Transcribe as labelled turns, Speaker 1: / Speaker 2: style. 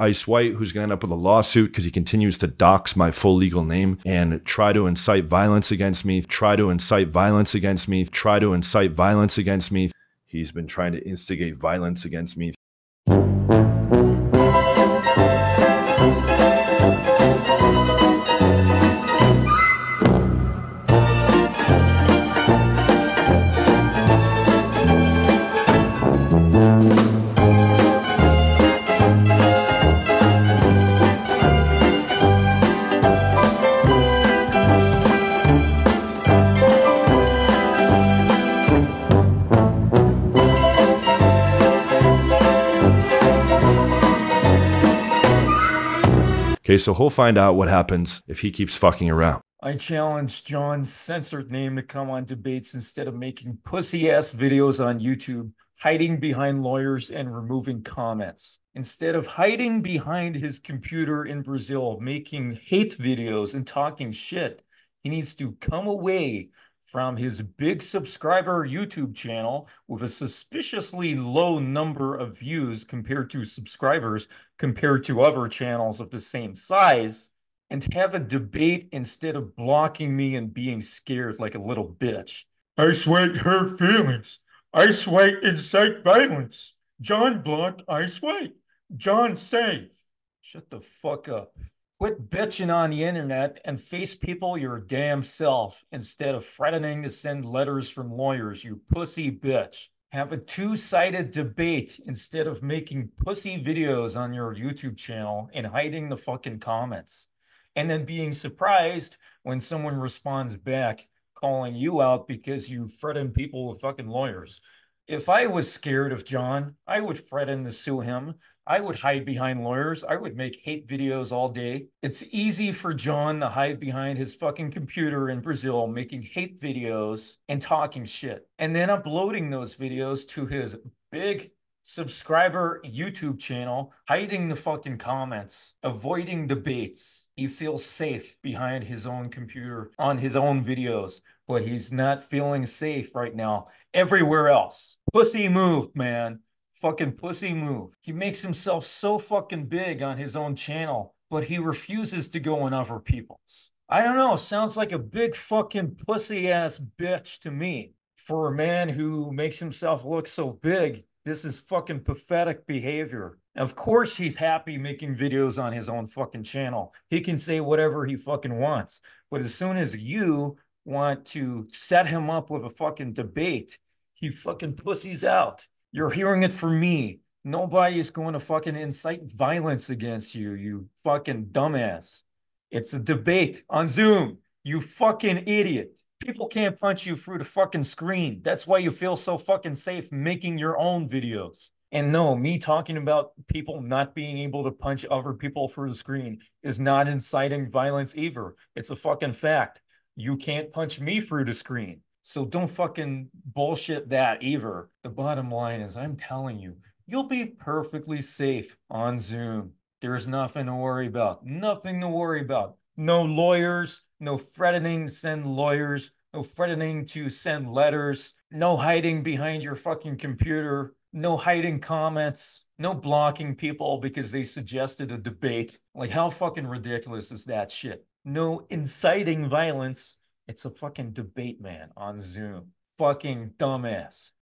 Speaker 1: Ice White, who's going to end up with a lawsuit because he continues to dox my full legal name and try to incite violence against me, try to incite violence against me, try to incite violence against me. He's been trying to instigate violence against me Okay, so he'll find out what happens if he keeps fucking around.
Speaker 2: I challenge John's censored name to come on debates instead of making pussy ass videos on YouTube, hiding behind lawyers and removing comments. Instead of hiding behind his computer in Brazil, making hate videos and talking shit, he needs to come away from his big subscriber YouTube channel with a suspiciously low number of views compared to subscribers compared to other channels of the same size and have a debate instead of blocking me and being scared like a little bitch.
Speaker 3: Ice White hurt feelings. Ice White incite violence. John blocked Ice White. John safe.
Speaker 2: Shut the fuck up. Quit bitching on the internet and face people your damn self instead of threatening to send letters from lawyers, you pussy bitch. Have a two sided debate instead of making pussy videos on your YouTube channel and hiding the fucking comments. And then being surprised when someone responds back calling you out because you threaten people with fucking lawyers. If I was scared of John, I would threaten to sue him. I would hide behind lawyers. I would make hate videos all day. It's easy for John to hide behind his fucking computer in Brazil, making hate videos and talking shit, and then uploading those videos to his big subscriber YouTube channel, hiding the fucking comments, avoiding debates. He feels safe behind his own computer on his own videos, but he's not feeling safe right now everywhere else. Pussy move, man fucking pussy move. He makes himself so fucking big on his own channel, but he refuses to go on other people's. I don't know, sounds like a big fucking pussy ass bitch to me. For a man who makes himself look so big, this is fucking pathetic behavior. Of course, he's happy making videos on his own fucking channel. He can say whatever he fucking wants. But as soon as you want to set him up with a fucking debate, he fucking pussies out. You're hearing it from me. Nobody is going to fucking incite violence against you, you fucking dumbass. It's a debate on Zoom. You fucking idiot. People can't punch you through the fucking screen. That's why you feel so fucking safe making your own videos. And no, me talking about people not being able to punch other people through the screen is not inciting violence either. It's a fucking fact. You can't punch me through the screen. So don't fucking bullshit that either. The bottom line is, I'm telling you, you'll be perfectly safe on Zoom. There's nothing to worry about. Nothing to worry about. No lawyers, no threatening to send lawyers, no threatening to send letters, no hiding behind your fucking computer, no hiding comments, no blocking people because they suggested a debate. Like, how fucking ridiculous is that shit? No inciting violence it's a fucking debate, man, on Zoom. Fucking dumbass.